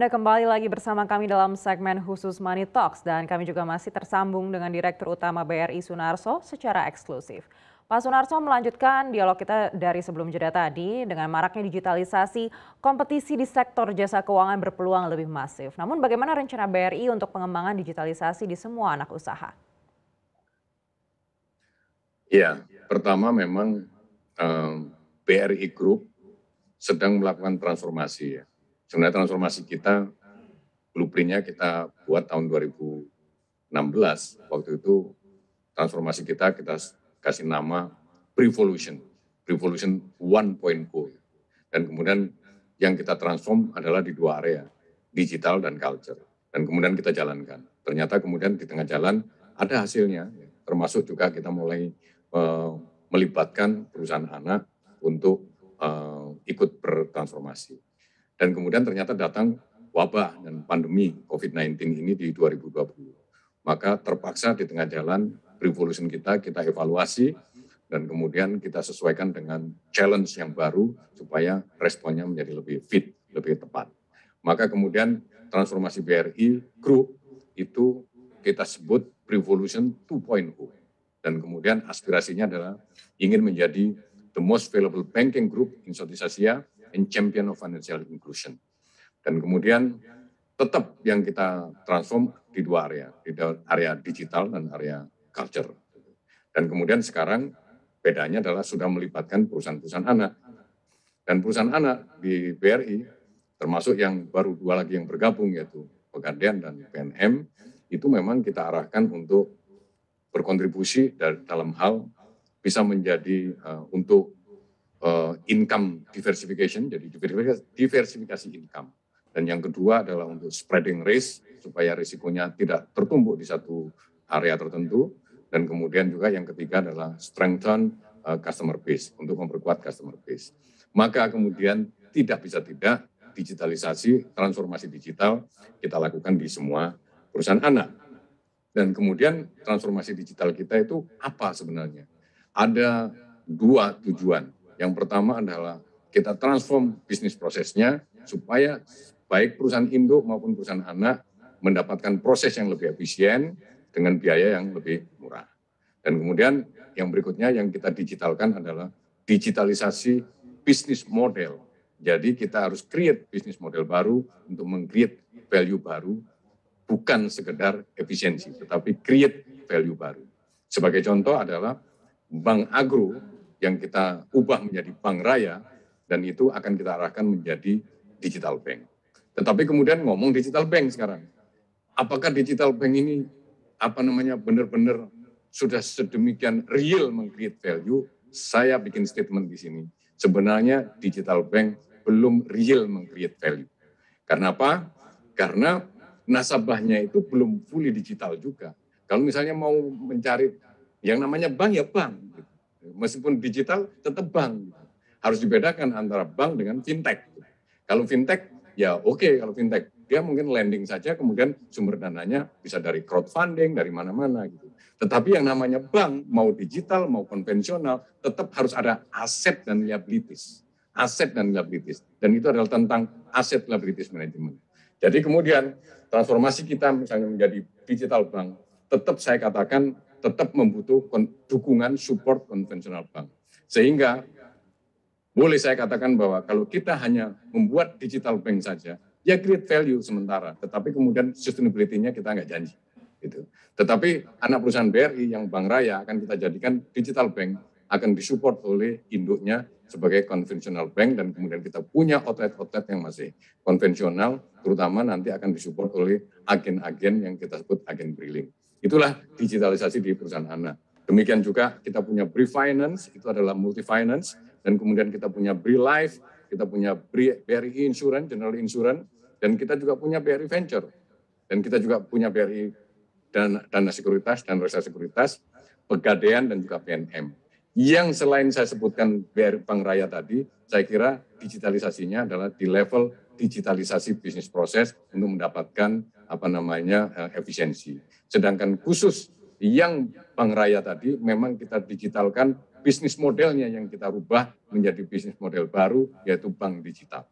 Anda kembali lagi bersama kami dalam segmen khusus Money Talks dan kami juga masih tersambung dengan Direktur Utama BRI Sunarso secara eksklusif. Pak Sunarso melanjutkan dialog kita dari sebelum jeda tadi dengan maraknya digitalisasi, kompetisi di sektor jasa keuangan berpeluang lebih masif. Namun bagaimana rencana BRI untuk pengembangan digitalisasi di semua anak usaha? Ya, pertama memang um, BRI Group sedang melakukan transformasi ya sebenarnya transformasi kita blueprintnya kita buat tahun 2016 waktu itu transformasi kita kita kasih nama Revolution Revolution 1.0 dan kemudian yang kita transform adalah di dua area digital dan culture. Dan kemudian kita jalankan. Ternyata kemudian di tengah jalan ada hasilnya. Termasuk juga kita mulai uh, melibatkan perusahaan anak untuk uh, ikut bertransformasi dan kemudian ternyata datang wabah dan pandemi COVID-19 ini di 2020. Maka terpaksa di tengah jalan revolution kita, kita evaluasi dan kemudian kita sesuaikan dengan challenge yang baru supaya responnya menjadi lebih fit, lebih tepat. Maka kemudian transformasi BRI Group itu kita sebut Revolution 2.0. Dan kemudian aspirasinya adalah ingin menjadi the most valuable banking group in Southeast Asia and champion of financial inclusion. Dan kemudian tetap yang kita transform di dua area, di area digital dan area culture. Dan kemudian sekarang bedanya adalah sudah melibatkan perusahaan-perusahaan anak. Dan perusahaan anak di BRI, termasuk yang baru dua lagi yang bergabung yaitu Pegadaian dan PNM, itu memang kita arahkan untuk berkontribusi dalam hal bisa menjadi uh, untuk uh, income diversification, jadi diversifikasi, diversifikasi income. Dan yang kedua adalah untuk spreading risk, supaya risikonya tidak tertumpuk di satu area tertentu. Dan kemudian juga yang ketiga adalah strengthen uh, customer base, untuk memperkuat customer base. Maka kemudian tidak bisa tidak digitalisasi, transformasi digital kita lakukan di semua perusahaan anak. Dan kemudian transformasi digital kita itu apa sebenarnya? Ada dua tujuan. Yang pertama adalah kita transform bisnis prosesnya supaya baik perusahaan induk maupun perusahaan anak mendapatkan proses yang lebih efisien dengan biaya yang lebih murah. Dan kemudian yang berikutnya yang kita digitalkan adalah digitalisasi bisnis model. Jadi kita harus create bisnis model baru untuk meng-create value baru, bukan sekedar efisiensi, tetapi create value baru. Sebagai contoh adalah Bank Agro yang kita ubah menjadi bank raya dan itu akan kita arahkan menjadi digital bank. Tetapi kemudian ngomong digital bank sekarang. Apakah digital bank ini apa namanya benar-benar sudah sedemikian real meng-create value? Saya bikin statement di sini. Sebenarnya digital bank belum real meng-create value. Karena apa? Karena nasabahnya itu belum fully digital juga. Kalau misalnya mau mencari yang namanya bank ya bank. Meskipun digital tetap bank. Harus dibedakan antara bank dengan fintech. Kalau fintech ya oke okay, kalau fintech dia mungkin lending saja kemudian sumber dananya bisa dari crowdfunding dari mana-mana gitu. Tetapi yang namanya bank mau digital mau konvensional tetap harus ada aset dan liabilities. Aset dan liabilities. Dan itu adalah tentang aset liabilities management. Jadi kemudian transformasi kita misalnya menjadi digital bank tetap saya katakan tetap membutuhkan dukungan support konvensional bank. Sehingga boleh saya katakan bahwa kalau kita hanya membuat digital bank saja, ya create value sementara, tetapi kemudian sustainability-nya kita nggak janji. Gitu. Tetapi anak perusahaan BRI yang Bank Raya akan kita jadikan digital bank akan disupport oleh induknya sebagai konvensional bank dan kemudian kita punya outlet-outlet yang masih konvensional, terutama nanti akan disupport oleh agen-agen yang kita sebut agen briling. Itulah digitalisasi di perusahaan anak. Demikian juga kita punya Bri Finance, itu adalah multi finance, dan kemudian kita punya Bri Life, kita punya Bri, BRI Insurance, General Insurance, dan kita juga punya BRI Venture, dan kita juga punya BRI dan dana sekuritas dan rasa sekuritas, pegadaian dan juga PNM. Yang selain saya sebutkan BRI Bank Raya tadi, saya kira digitalisasinya adalah di level digitalisasi bisnis proses untuk mendapatkan apa namanya eh, efisiensi. Sedangkan khusus yang Bank Raya tadi memang kita digitalkan bisnis modelnya yang kita rubah menjadi bisnis model baru yaitu bank digital.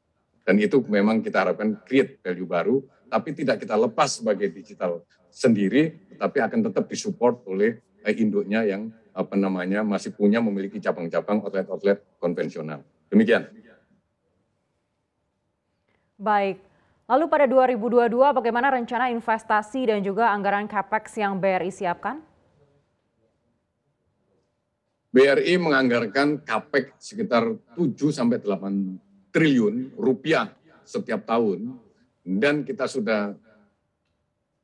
Dan itu memang kita harapkan create value baru, tapi tidak kita lepas sebagai digital sendiri, tapi akan tetap disupport oleh eh, induknya yang apa namanya masih punya memiliki cabang-cabang outlet-outlet konvensional. Demikian. Baik. Lalu pada 2022 bagaimana rencana investasi dan juga anggaran capex yang BRI siapkan? BRI menganggarkan capex sekitar 7 sampai 8 triliun rupiah setiap tahun dan kita sudah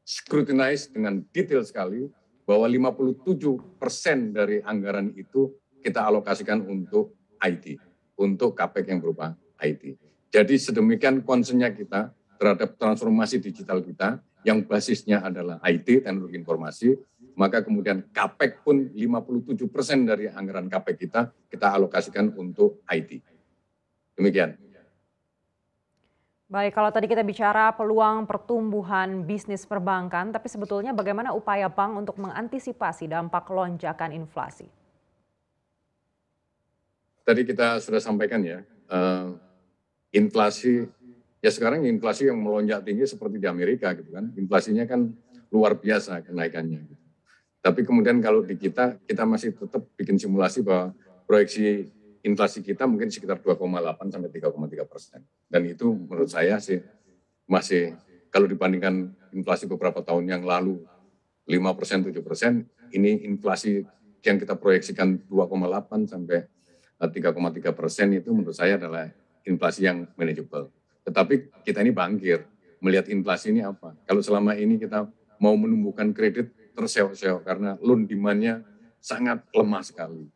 scrutinize dengan detail sekali bahwa 57 persen dari anggaran itu kita alokasikan untuk IT, untuk CAPEX yang berupa IT. Jadi sedemikian concernnya kita terhadap transformasi digital kita yang basisnya adalah IT, teknologi informasi, maka kemudian CAPEX pun 57 persen dari anggaran CAPEX kita kita alokasikan untuk IT. Demikian. Baik, kalau tadi kita bicara peluang pertumbuhan bisnis perbankan, tapi sebetulnya bagaimana upaya bank untuk mengantisipasi dampak lonjakan inflasi? Tadi kita sudah sampaikan ya, uh, inflasi ya sekarang inflasi yang melonjak tinggi seperti di Amerika gitu kan, inflasinya kan luar biasa kenaikannya. Gitu. Tapi kemudian kalau di kita, kita masih tetap bikin simulasi bahwa proyeksi inflasi kita mungkin sekitar 2,8 sampai 3,3 persen. Dan itu menurut saya sih masih kalau dibandingkan inflasi beberapa tahun yang lalu 5 persen, 7 persen, ini inflasi yang kita proyeksikan 2,8 sampai 3,3 persen itu menurut saya adalah inflasi yang manageable. Tetapi kita ini bangkir, melihat inflasi ini apa. Kalau selama ini kita mau menumbuhkan kredit terseok-seok karena loan demand-nya sangat lemah sekali.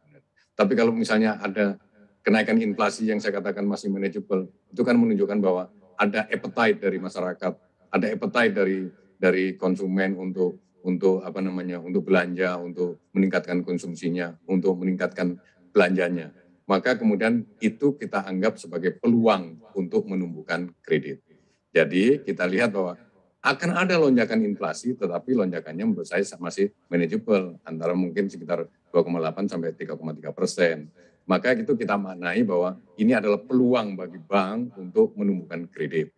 Tapi kalau misalnya ada kenaikan inflasi yang saya katakan masih manageable, itu kan menunjukkan bahwa ada appetite dari masyarakat, ada appetite dari dari konsumen untuk untuk apa namanya untuk belanja, untuk meningkatkan konsumsinya, untuk meningkatkan belanjanya. Maka kemudian itu kita anggap sebagai peluang untuk menumbuhkan kredit. Jadi kita lihat bahwa akan ada lonjakan inflasi, tetapi lonjakannya menurut saya masih manageable, antara mungkin sekitar 2,8 sampai 3,3 persen. Maka itu kita maknai bahwa ini adalah peluang bagi bank untuk menumbuhkan kredit.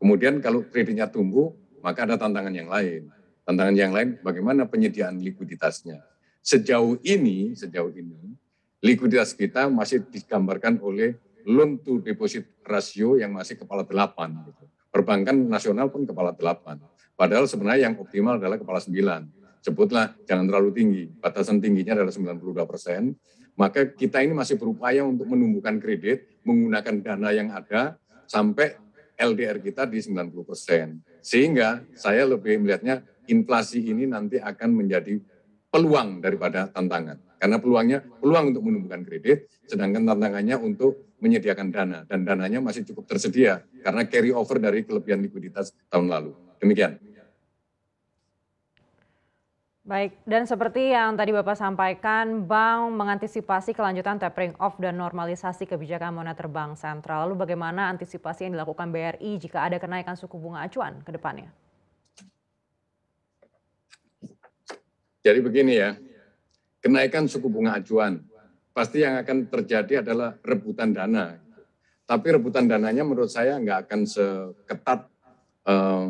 Kemudian kalau kreditnya tumbuh, maka ada tantangan yang lain. Tantangan yang lain bagaimana penyediaan likuiditasnya. Sejauh ini, sejauh ini, likuiditas kita masih digambarkan oleh loan to deposit ratio yang masih kepala delapan. Gitu perbankan nasional pun kepala delapan. Padahal sebenarnya yang optimal adalah kepala sembilan. Sebutlah jangan terlalu tinggi, batasan tingginya adalah 92 persen. Maka kita ini masih berupaya untuk menumbuhkan kredit menggunakan dana yang ada sampai LDR kita di 90 persen. Sehingga saya lebih melihatnya inflasi ini nanti akan menjadi peluang daripada tantangan. Karena peluangnya peluang untuk menumbuhkan kredit, sedangkan tantangannya untuk menyediakan dana dan dananya masih cukup tersedia karena carry over dari kelebihan likuiditas tahun lalu. Demikian. Baik, dan seperti yang tadi Bapak sampaikan, Bank mengantisipasi kelanjutan tapering off dan normalisasi kebijakan moneter Bank Sentral. Lalu bagaimana antisipasi yang dilakukan BRI jika ada kenaikan suku bunga acuan ke depannya? Jadi begini ya, kenaikan suku bunga acuan pasti yang akan terjadi adalah rebutan dana. Tapi rebutan dananya menurut saya nggak akan seketat uh,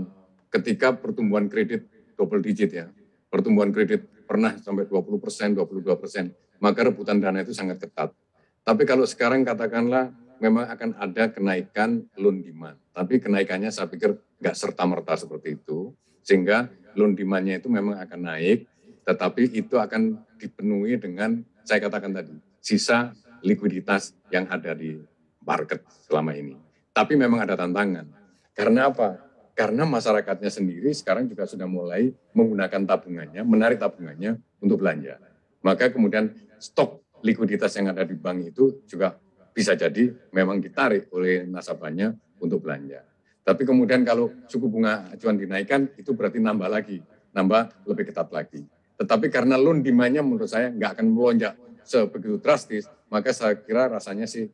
ketika pertumbuhan kredit double digit ya. Pertumbuhan kredit pernah sampai 20 persen, 22 persen. Maka rebutan dana itu sangat ketat. Tapi kalau sekarang katakanlah memang akan ada kenaikan loan demand. Tapi kenaikannya saya pikir nggak serta-merta seperti itu. Sehingga loan demand-nya itu memang akan naik tetapi itu akan dipenuhi dengan saya katakan tadi sisa likuiditas yang ada di market selama ini. Tapi memang ada tantangan. Karena apa? Karena masyarakatnya sendiri sekarang juga sudah mulai menggunakan tabungannya, menarik tabungannya untuk belanja. Maka kemudian stok likuiditas yang ada di bank itu juga bisa jadi memang ditarik oleh nasabahnya untuk belanja. Tapi kemudian kalau suku bunga acuan dinaikkan itu berarti nambah lagi, nambah lebih ketat lagi. Tetapi karena loan demand menurut saya nggak akan melonjak sebegitu drastis, maka saya kira rasanya sih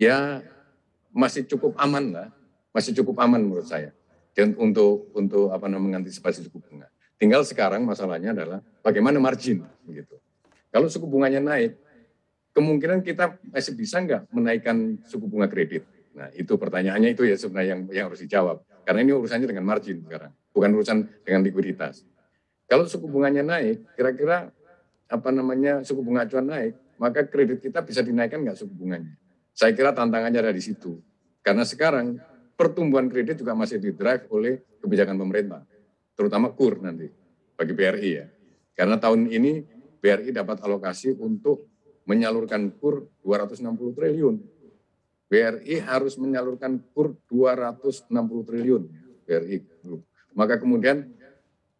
ya masih cukup aman lah, masih cukup aman menurut saya dan untuk untuk apa namanya mengantisipasi suku bunga. Tinggal sekarang masalahnya adalah bagaimana margin begitu. Kalau suku bunganya naik, kemungkinan kita masih bisa nggak menaikkan suku bunga kredit. Nah itu pertanyaannya itu ya sebenarnya yang, yang harus dijawab. Karena ini urusannya dengan margin sekarang, bukan urusan dengan likuiditas. Kalau suku bunganya naik, kira-kira apa namanya suku bunga acuan naik, maka kredit kita bisa dinaikkan nggak suku bunganya? Saya kira tantangannya ada di situ. Karena sekarang pertumbuhan kredit juga masih didrive oleh kebijakan pemerintah, terutama KUR nanti bagi BRI ya. Karena tahun ini BRI dapat alokasi untuk menyalurkan KUR 260 triliun. BRI harus menyalurkan KUR 260 triliun BRI Maka kemudian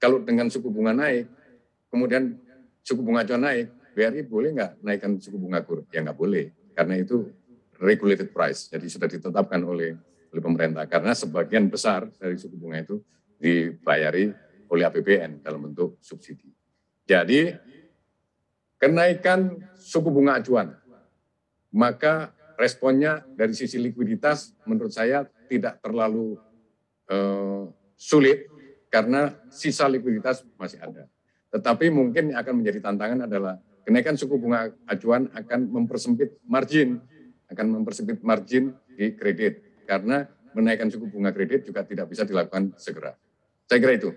kalau dengan suku bunga naik, kemudian suku bunga acuan naik, BRI boleh nggak naikkan suku bunga KUR? Ya nggak boleh, karena itu regulated price, jadi sudah ditetapkan oleh oleh pemerintah. Karena sebagian besar dari suku bunga itu dibayari oleh APBN dalam bentuk subsidi. Jadi kenaikan suku bunga acuan, maka responnya dari sisi likuiditas menurut saya tidak terlalu uh, sulit karena sisa likuiditas masih ada. Tetapi mungkin yang akan menjadi tantangan adalah kenaikan suku bunga acuan akan mempersempit margin, akan mempersempit margin di kredit karena menaikkan suku bunga kredit juga tidak bisa dilakukan segera. Saya kira itu.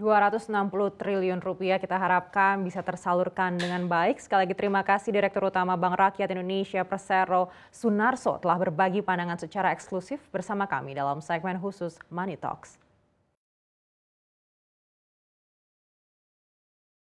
260 triliun rupiah kita harapkan bisa tersalurkan dengan baik. Sekali lagi terima kasih Direktur Utama Bank Rakyat Indonesia Persero Sunarso telah berbagi pandangan secara eksklusif bersama kami dalam segmen khusus Money Talks.